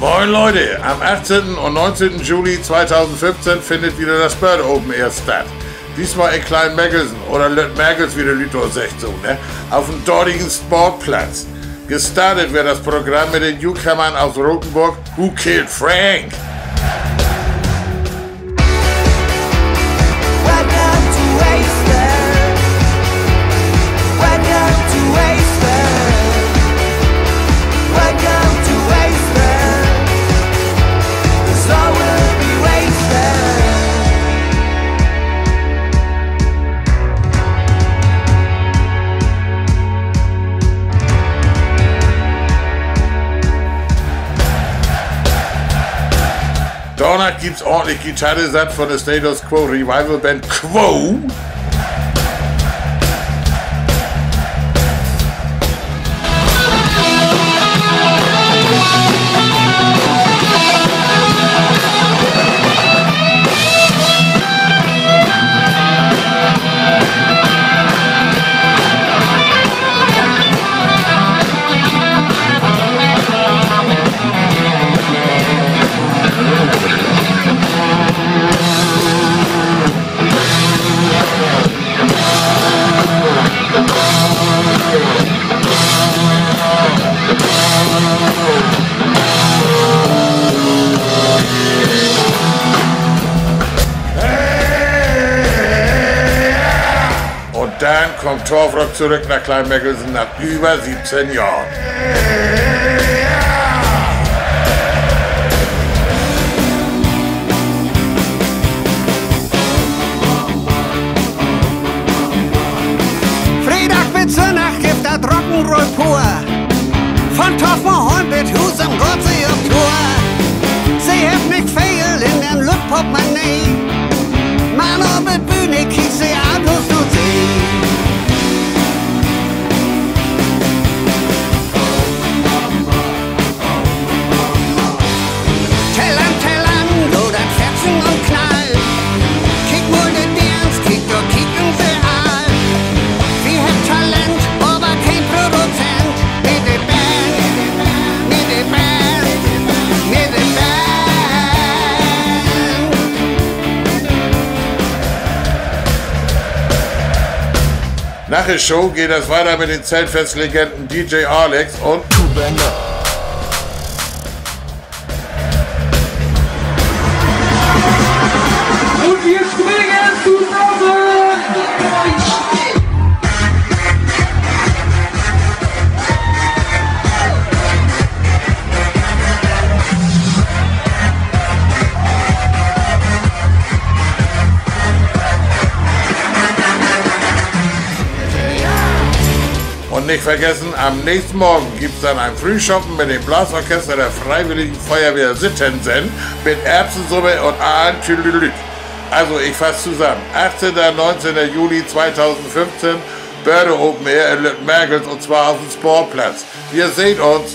Moin Leute, am 18. und 19. Juli 2015 findet wieder das Bird Open Air statt. Diesmal in Klein Meggelsen oder Mergels, wie der Lütor sagt, so, ne? auf dem dortigen Sportplatz. Gestartet wird das Programm mit den Newcomern aus Rotenburg, Who Killed Frank? Donnerstag gibt's ordentlich Gitarre von der Status Quo Revival Band Quo. Kommt Torfrock zurück nach Kleinmeckelsen nach über 17 Jahren. Freitag bis Sonntag gibt das Rock'n'Roll pur. Von Torfmoorhorn bis Husum Nach der Show geht es weiter mit den Zeltfestlegenden DJ Alex und Und Und nicht vergessen, am nächsten Morgen gibt es dann ein Frühschoppen mit dem Blasorchester der Freiwilligen Feuerwehr Sittensen mit Erbsensuppe und Aantülülüt. Also ich fasse zusammen. 18. und 19. Juli 2015, Börde Open Air in Lüttenmergels und zwar auf dem Sportplatz. Wir sehen uns.